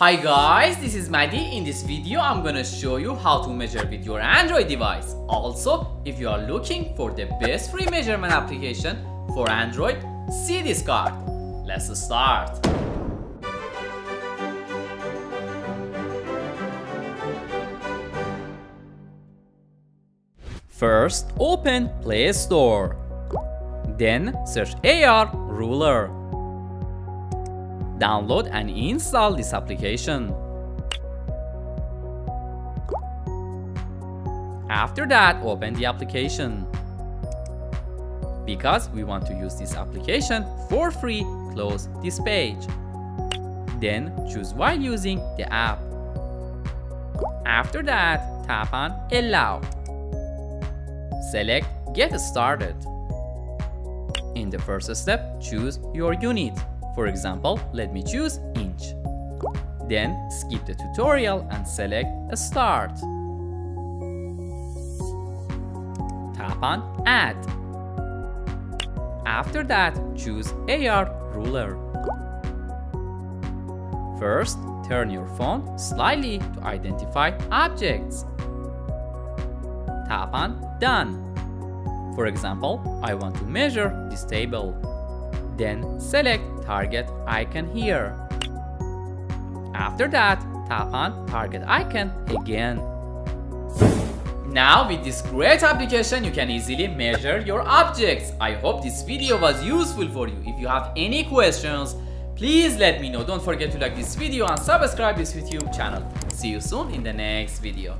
Hi guys, this is Maddie. In this video, I'm gonna show you how to measure with your Android device. Also, if you are looking for the best free measurement application for Android, see this card. Let's start. First, open Play Store. Then search AR Ruler. Download and install this application. After that, open the application. Because we want to use this application for free, close this page. Then choose while using the app. After that, tap on Allow. Select Get Started. In the first step, choose your unit. For example, let me choose inch. Then skip the tutorial and select a Start. Tap on Add. After that, choose AR Ruler. First, turn your phone slightly to identify objects. Tap on Done. For example, I want to measure this table. Then select target icon here. After that, tap on target icon again. Now with this great application, you can easily measure your objects. I hope this video was useful for you. If you have any questions, please let me know. Don't forget to like this video and subscribe this YouTube channel. See you soon in the next video.